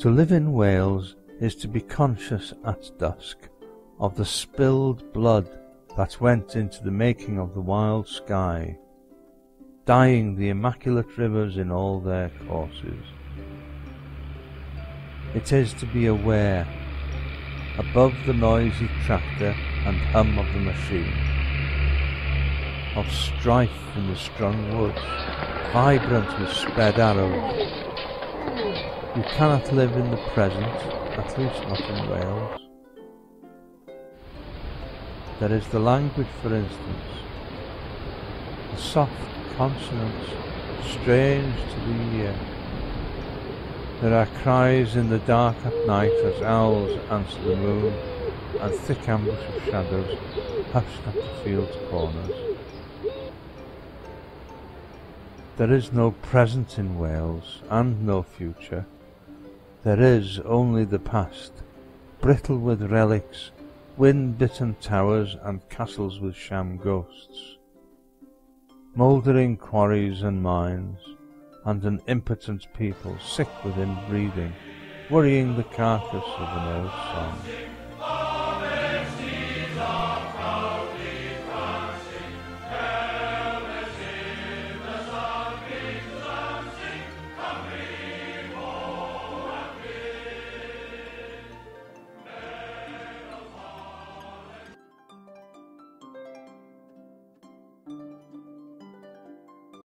To live in Wales is to be conscious at dusk of the spilled blood that went into the making of the wild sky, dyeing the immaculate rivers in all their courses. It is to be aware, above the noisy tractor and hum of the machine, of strife in the strung woods, vibrant with sped arrows. You cannot live in the present, at least not in Wales. There is the language, for instance, the soft consonants, strange to the ear. There are cries in the dark at night as owls answer the moon, and thick ambush of shadows hushed at the field's corners. There is no present in Wales, and no future. There is only the past, brittle with relics, wind-bitten towers and castles with sham ghosts, mouldering quarries and mines, and an impotent people sick with inbreeding, worrying the carcass of an old song.